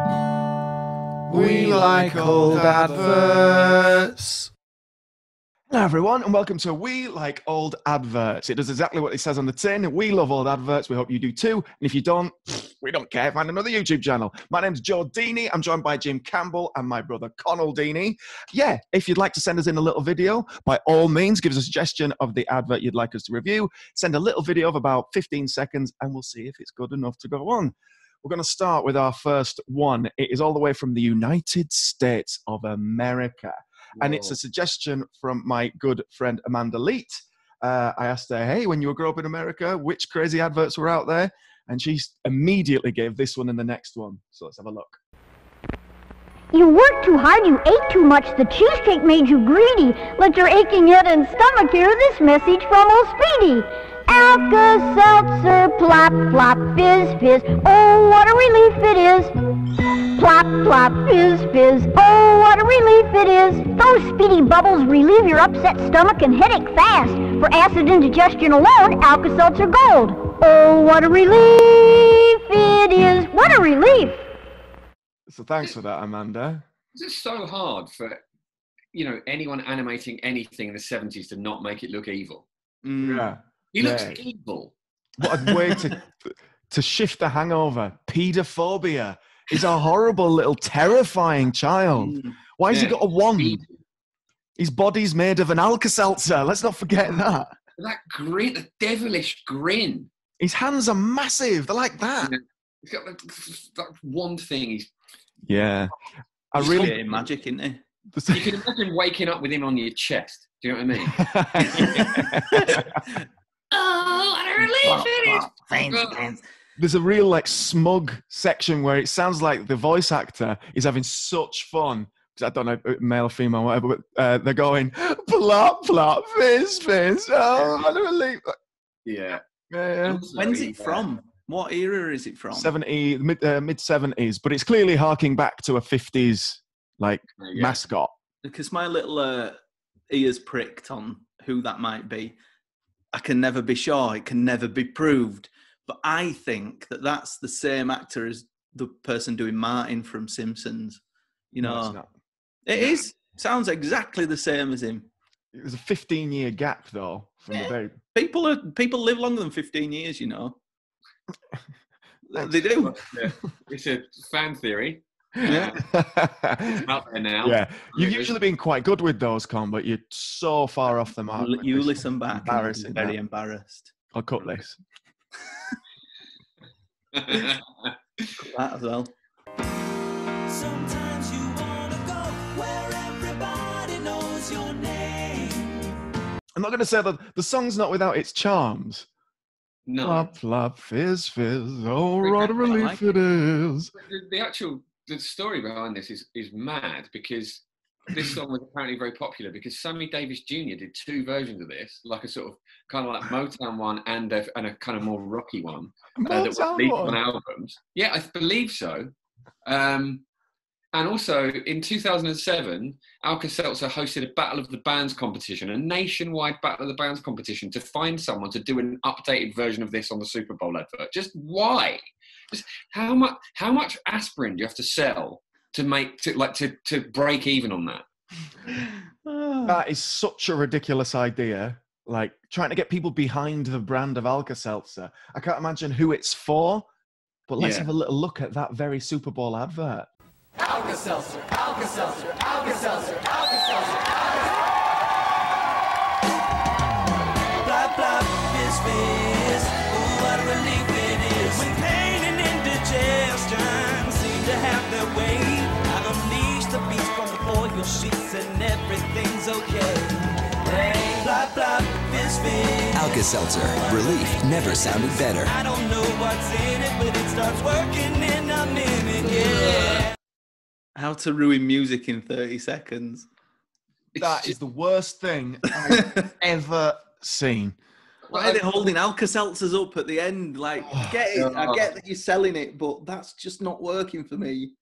We like old adverts. Hello, everyone, and welcome to We Like Old Adverts. It does exactly what it says on the tin. We love old adverts. We hope you do too. And if you don't, we don't care. Find another YouTube channel. My name's Joe Deeney. I'm joined by Jim Campbell and my brother Conal Deeney. Yeah, if you'd like to send us in a little video, by all means, give us a suggestion of the advert you'd like us to review. Send a little video of about 15 seconds, and we'll see if it's good enough to go on. We're going to start with our first one. It is all the way from the United States of America. And it's a suggestion from my good friend Amanda Leet. Uh, I asked her, hey, when you grew up in America, which crazy adverts were out there? And she immediately gave this one and the next one. So let's have a look. You worked too hard, you ate too much, the cheesecake made you greedy. Let your aching head and stomach hear this message from old Speedy. Alka-Seltzer, plop, plop, fizz, fizz, oh, what a relief it is. Plop, plop, fizz, fizz, oh, what a relief it is. Those speedy bubbles relieve your upset stomach and headache fast. For acid indigestion alone, Alka-Seltzer Gold. Oh, what a relief it is. What a relief. So thanks for that, Amanda. Is it so hard for you know anyone animating anything in the seventies to not make it look evil? Mm. Yeah. He looks Yeah. evil. What a way to, to shift the hangover. Pedophobia is a horrible little terrifying child. Mm. Why has he got a wand? Evil. His body's made of an Alka-Seltzer. Let's not forget that. That grin, the devilish grin. His hands are massive. They're like that. He's got that, that one thing. He's, Yeah. I He's really. Magic, isn't it? you can imagine waking up with him on your chest. Do you know what I mean? oh, what a relief it is. There's a real like smug section where it sounds like the voice actor is having such fun. 'cause I don't know, uh, male or female, whatever, but uh, they're going plop, plop, fizz, fizz. Oh, what a relief. Yeah. Yeah, yeah. When's it from? What era is it from? 70 mid uh, mid 70s but it's clearly harking back to a 50s like yeah. mascot Because my little uh, ears pricked on who that might be. I can never be sure. It can never be proved. But I think that that's the same actor as the person doing Martin from Simpsons. You No, know, not. it is. Sounds exactly the same as him. it was a 15 year gap though from the very People are people live longer than fifteen years. You know, they do. Yeah. It's a fan theory Yeah. out there now. yeah you've Really? usually been quite good with those con but you're so far off the mark L- You listen back. and I'm embarrassing very that. embarrassed. i'll cut this That as well. Sometimes you wanna go where everybody knows your name. i'm not going to say that the song's not without its charms no. flop flop fizz fizz oh what a relief like it is the, the actual the story behind this is is mad because this song was apparently very popular because Sammy Davis Jr. did two versions of this, like a sort of kind of like Motown one and a, and a kind of more rocky one uh, that Motown released one. on albums. Yeah, I believe so. Um, and also in 2007, Alka Seltzer hosted a Battle of the Bands competition, a nationwide Battle of the Bands competition to find someone to do an updated version of this on the Super Bowl advert. Just why? Just how much? How much aspirin do you have to sell to make to like to to break even on that? that is such a ridiculous idea like trying to get people behind the brand of alka-seltzer i can't imagine who it's for but let's Yeah. have a little look at that very super bowl advert Blah blah fizz fizz. Ooh, what a relief it is. When pain and indigestion seem to have their way, I've unleashed the beast from before your sheets and everything's okay. Hey, blah blah fizz fizz. Alka Seltzer. Relief never sounded better. I don't know what's in it, but it starts working in a minute. Yeah. How to ruin music in 30 seconds. It's That just- the worst thing I've ever seen. Why are they holding Alka Seltzers up at the end? Like, get it. I get that you're selling it, but that's just not working for me.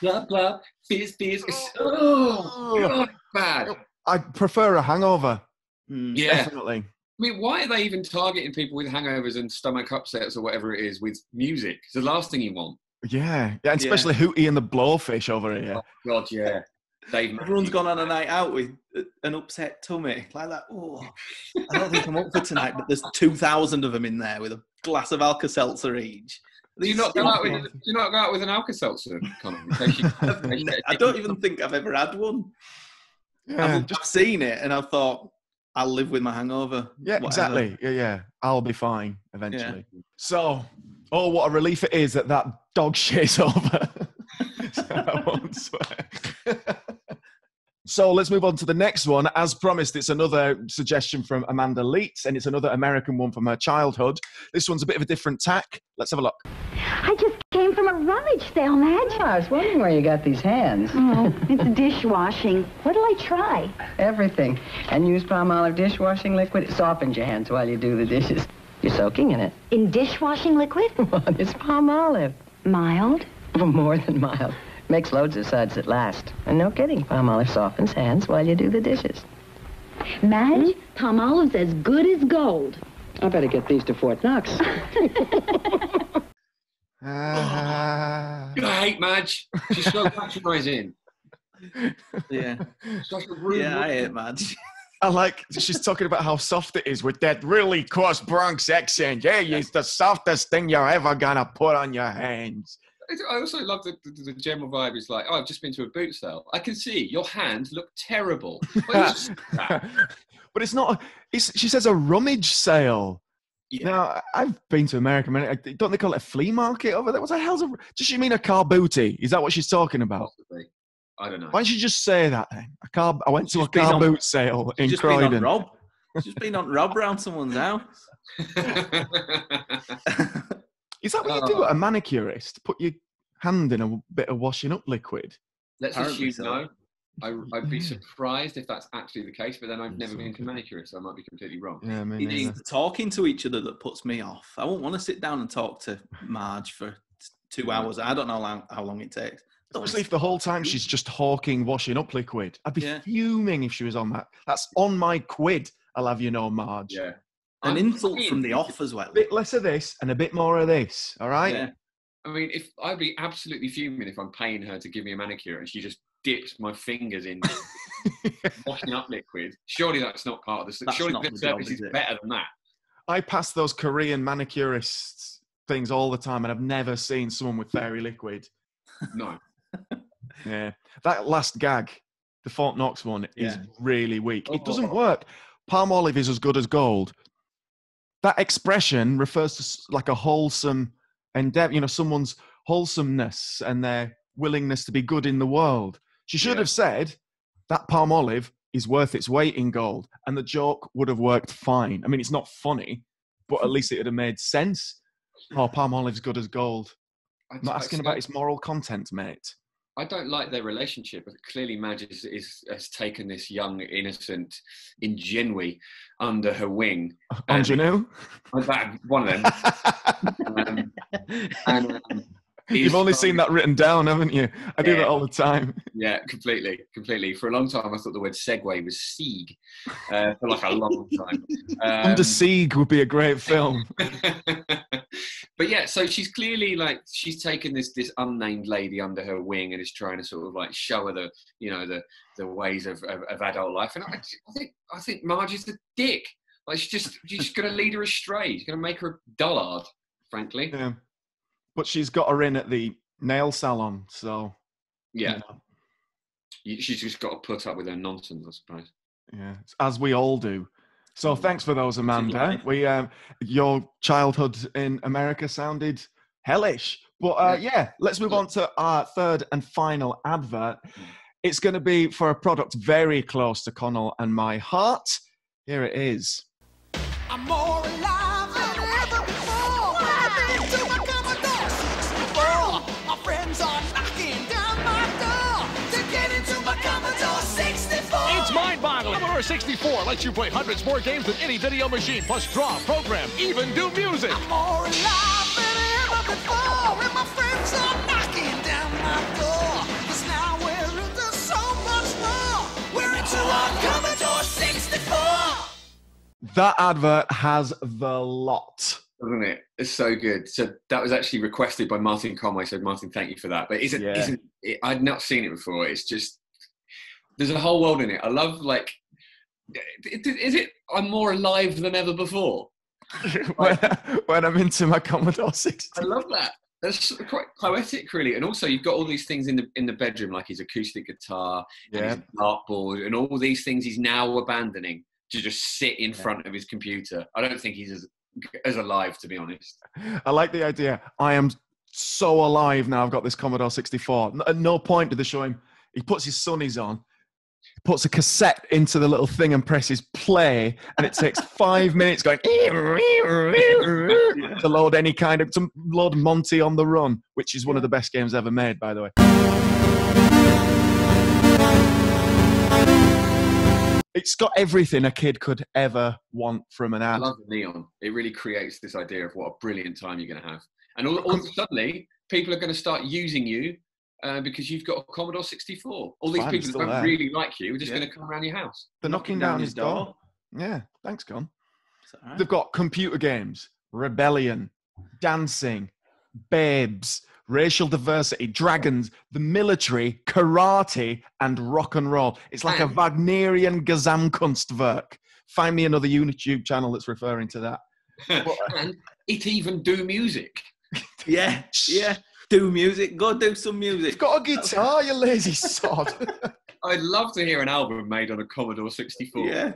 blah blah fizz fizz. It's, oh, God, bad. I prefer a hangover. Hmm. Yeah. Definitely. I mean, why are they even targeting people with hangovers and stomach upsets or whatever it is with music? It's the last thing you want. Yeah, yeah, and especially Hootie and the Blowfish over here. Oh, God, yeah. Dave Everyone's Matthews. gone on a night out with uh, an upset tummy like that. Oh, I don't think I'm up for tonight, but there's two thousand of them in there with a glass of Alka-Seltzer each. Do you not go out with? Do you not go out with an Alka-Seltzer, Connor? in case you- in case you- I don't even think I've ever had one. Yeah, I've just seen it and I thought I'll live with my hangover. yeah, whatever. exactly. Yeah, yeah. I'll be fine eventually. So, oh, what a relief it is that that dog shit's over. I won't swear. so let's move on to the next one. As promised, it's another suggestion from Amanda Leitz, and it's another American one from her childhood. This one's a bit of a different tack. Let's have a look. I just came from a rummage sale, Madge. Oh, I was wondering where you got these hands. Oh, it's dishwashing. What'll I try? Everything. And use Palmolive dishwashing liquid. It softens your hands while you do the dishes. You're soaking in it. In dishwashing liquid? What? It's Palmolive. Mild. Well, more than mild. Makes loads of suds that last. And no kidding, Palmolive softens hands while you do the dishes. Madge, Palmolive's as good as gold. I better get these to Fort Knox. Ah. I hate Madge. She's so patronising. Yeah, Such a rude yeah, I hate Madge. I like she's talking about how soft it is with that really coarse Bronx accent. Yeah, it's the softest thing you're ever gonna put on your hands. I also love the, the, the general vibe. It's like, oh, I've just been to a boot sale. I can see your hands look terrible. Well, it's just that. but it's not. It's, she says a rummage sale. Yeah. Now I've been to America. Man, don't they call it a flea market over there? What the hell's a? Does she mean a car booty? Is that what she's talking about? Possibly. I don't know. Why don't you just say that then? A car. I went to a car on- boot sale in She's just been on Rob. She's just been on Rob round someone's house. Is that what you do Oh. at a manicurist? Put your hand in a bit of washing up liquid. Let's Apparently assume so. no. I, I'd be surprised if that's actually the case, but then I've never been to okay. manicurist, so I might be completely wrong. Yeah, me It's the talking to each other that puts me off. I won't want to sit down and talk to Marge for t- two hours. I don't know how long, how long it takes. Obviously, if the whole time she's just hawking washing up liquid, I'd be Yeah. fuming if she was on that. That's on my quid. I'll have you know, Marge. Yeah. An I'm insult keen. from the off as well. A bit less of this and a bit more of this. All right. Yeah. I mean, if I'd be absolutely fuming if I'm paying her to give me a manicure and she just dips my fingers in washing up liquid. Surely that's not part of the. That's surely not the the job, service is is better than that. I pass those Korean manicurists things all the time, and I've never seen someone with fairy liquid. No. Yeah, that last gag, the Fort Knox one, is really weak. It doesn't Oh. work. Palmolive is as good as gold. That expression refers to like a wholesome endeavor, you know, someone's wholesomeness and their willingness to be good in the world. She should Yeah. have said that Palmolive is worth its weight in gold, and the joke would have worked fine. I mean, it's not funny, but at least it would have made sense. Oh, Palmolive's good as gold. I'm not asking about its moral content, mate. I don't like their relationship. but Clearly, Madge is, is, has taken this young, innocent ingenue under her wing. And- Ingenue? That, one of them. Um, and, um, You've only seen that written down, haven't you? I do Yeah. that all the time. Yeah, completely, completely. For a long time, I thought the word segue was sieg. Uh, for like a long time. Um, Under Siege would be a great film. but yeah, so she's clearly like she's taken this this unnamed lady under her wing and is trying to sort of like show her the you know the the ways of, of, of adult life. And I, I think I think Marge is the dick. Like she's just she's just gonna lead her astray. She's gonna make her a dullard, frankly. Yeah. But she's got her in at the nail salon, so you Yeah, know, she's just got to put up with her nonsense, I suppose. yeah, as we all do. So thanks for those, Amanda. We um, your childhood in America sounded hellish, but uh, yeah, let's move on to our third and final advert. It's going to be for a product very close to Conal and my heart. Here it is. 64 lets you play hundreds more games than any video machine, plus draw, program, even do music. I'm more alive than ever before, and my friends are knocking down my door. Cause now we're into so much more. We're into Commodore 64. That advert has the lot doesn't it? It's so good. So that was actually requested by Martin Conway. So Martin, thank you for that. But isn't, yeah. isn't it, I'd not seen it before. It's just there's a whole world in it. I love like is it? I'm more alive than ever before. when, when I'm into my Commodore 60. I love that. That's quite poetic, really. And also, you've got all these things in the in the bedroom, like his acoustic guitar, and Yeah. his dartboard, and all these things he's now abandoning to just sit in front of his computer. I don't think he's as as alive, to be honest. I like the idea. I am so alive now. I've got this Commodore 64. At no point did they show him. He puts his sunnies on, puts a cassette into the little thing and presses play, and it takes five minutes going to load any kind of to load Monty on the Run, which is one of the best games ever made, by the way. It's got everything a kid could ever want from an I ad. love the neon. It really creates this idea of what a brilliant time you're going to have. And all, all suddenly, people are going to start using you uh, because you've got a Commodore 64. All these Fine, people that don't there. really like you are just Yeah. going to come around your house. They're knocking down his door. Yeah, thanks, Con. It's all right. They've got computer games, rebellion, dancing, babes, racial diversity, dragons, the military, karate, and rock and roll. It's like a And- Wagnerian Gesamtkunstwerk. Find me another YouTube channel that's referring to that. and it even do music. Yeah, yeah. Do music. Go do some music. You've got a guitar, you lazy sod. I'd love to hear an album made on a Commodore 64. Yeah.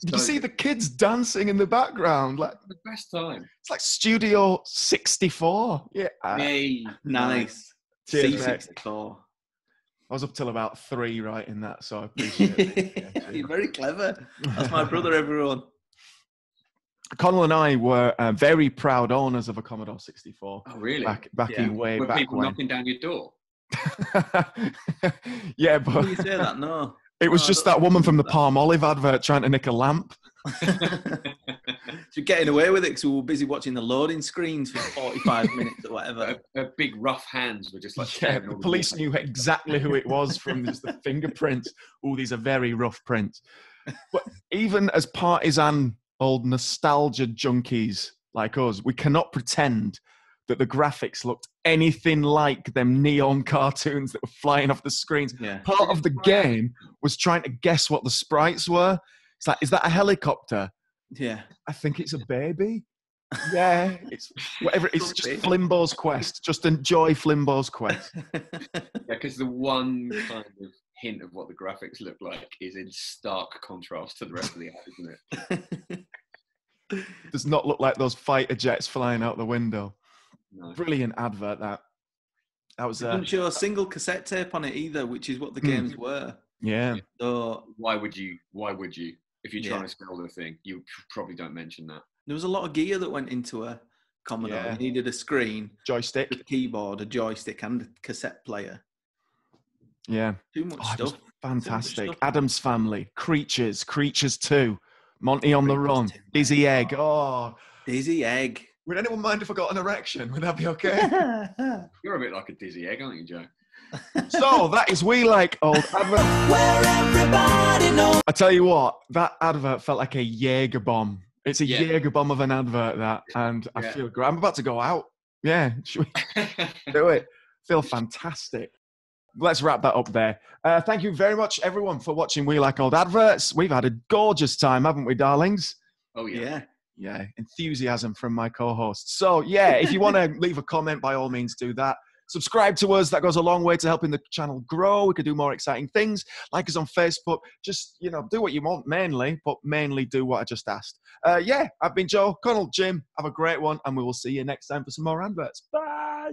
Did you see the kids dancing in the background? Like The best time. it's like Studio 64. Yeah. Yay. Nice. Cheers. C64. I was up till about three writing that, so I appreciate it. You're very clever. That's my brother, everyone. Conal and I were uh, very proud owners of a Commodore 64 Oh, really? back back Yeah. in way Were back people when. knocking down your door? yeah, but you say that, no. it was No, just that woman from the. Palmolive advert trying to nick a lamp. You're getting away with it because we were busy watching the loading screens for 45 minutes or whatever. Her, her big rough hands were just like. Yeah, the police knew exactly who it was from just the fingerprints. Oh, these are very rough prints. But even as partisan old nostalgia junkies like us, we cannot pretend that the graphics looked anything like them neon cartoons that were flying off the screens. Yeah. Part of the game was trying to guess what the sprites were. It's like, is that a helicopter? Yeah. I think it's a baby. Yeah, it's whatever. It's just Flimbo's quest. Just enjoy Flimbo's quest. Yeah, because the one kind of hint of what the graphics look like is in stark contrast to the rest of the ad, isn't it? Does not look like those fighter jets flying out the window. No. Brilliant advert that. That was It uh, doesn't show a single cassette tape on it either, which is what the Hmm. games were. yeah. So Why would you? Why would you? If you're trying Yeah. to sell the thing, you probably don't mention that. there was a lot of gear that went into a Commodore. Yeah. You needed a screen, a Joystick. keyboard, a joystick, and a cassette player. Yeah. Too much Oh, stuff. fantastic. stuff. Addams Family, Creatures, Creatures 2, Monty on the Run, 2. Dizzy Egg. Oh, Dizzy Egg. would anyone mind if I got an erection? Would that be okay? You're a bit like a dizzy egg, aren't you, Joe? So that is We Like Old Advert. Where everybody knows. I tell you what, that advert felt like a Jaeger bomb. It's a Yeah. Jaeger bomb of an advert, that. And I Yeah. feel great. I'm about to go out. Yeah. Should we? do it. Feel fantastic. Let's wrap that up there. Uh, thank you very much, everyone, for watching We Like Old Adverts. We've had a gorgeous time, haven't we, darlings? oh yeah. yeah. Yeah, enthusiasm from my co-host. So yeah, if you want to leave a comment, by all means, do that. Subscribe to us. That goes a long way to helping the channel grow. We could do more exciting things. Like us on Facebook. Just you know, do what you want mainly, but mainly do what I just asked. Uh, yeah, I've been Joe Conal, Jim. Have a great one, and we will see you next time for some more adverts. Bye.